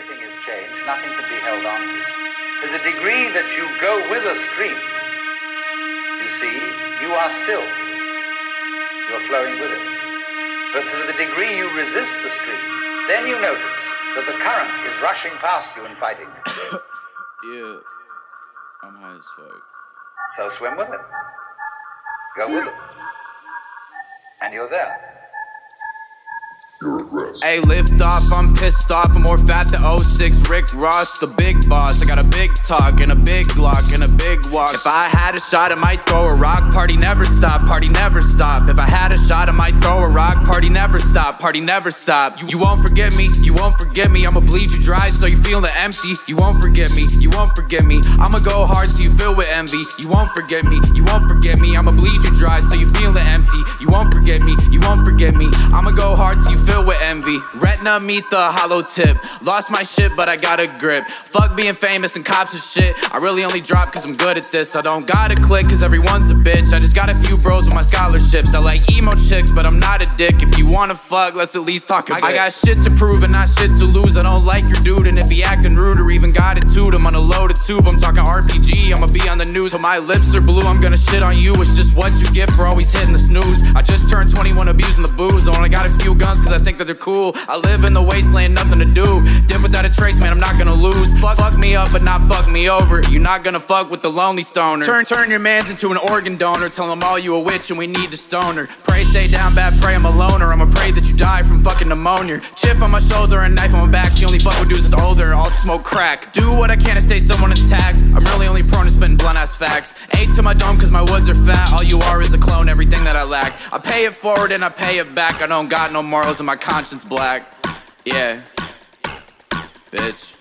everything is changed, nothing can be held on to. To the degree that you go with a stream, you see, you are still. You're flowing with it. But to the degree you resist the stream, then you notice that the current is rushing past you and fighting you. yeah. I'm high as fuck. So swim with it. Go with it. And you're there. Hey, lift off, I'm pissed off. I'm more fat than 06 Rick Ross, the big boss. I got a big talk and a big Glock and a big walk. If I had a shot, I might throw a rock. Party never stop, party never stop. If I had a shot, I might throw a rock. Party never stop, party never stop. You, you won't forget me, you won't forget me. I'ma bleed you dry so you feeling empty. You won't forget me, you won't forget me. I'ma go hard till you fill with envy. You won't forget me, you won't forget me. I'ma bleed you dry so you feeling empty. You won't forget me, won't forget me. I'ma go hard till you fill with envy. Retina meet the hollow tip. Lost my shit, but I got a grip. Fuck being famous and cops and shit. I really only drop cause I'm good at this. I don't gotta click cause everyone's a bitch. I just got a few bros with my scholarships. I like emo chicks, but I'm not a dick. If you wanna fuck, let's at least talk about it. I got shit to prove and not shit to lose. I don't like your dude, and if he acting rude or even got it to him on a loaded tube, I'm talking RPG. I'ma be on the news. When my lips are blue, I'm gonna shit on you. It's just what you get for always hitting the snooze. I just turned 21 abusing the booze. I only got a few guns cause I think that they're cool. I live in the wasteland, nothing to do. Dip without a trace, man, I'm not gonna lose. Fuck, fuck me up, but not fuck me over. You're not gonna fuck with the lonely stoner. Turn, turn your mans into an organ donor. Tell them all you a witch and we need a stoner. Pray stay down bad, pray I'm a loner. I'ma pray that you die from fucking pneumonia. Chip on my shoulder and knife on my back. She only fuck with dudes that's older. I'll smoke crack. Do what I can to stay someone intact. I'm really only prone to spitting blunt ass facts. Eight to my dome cause my woods are fat. All you are is a I pay it forward and I pay it back. I don't got no morals and my conscience black. Yeah. Bitch.